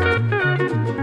Música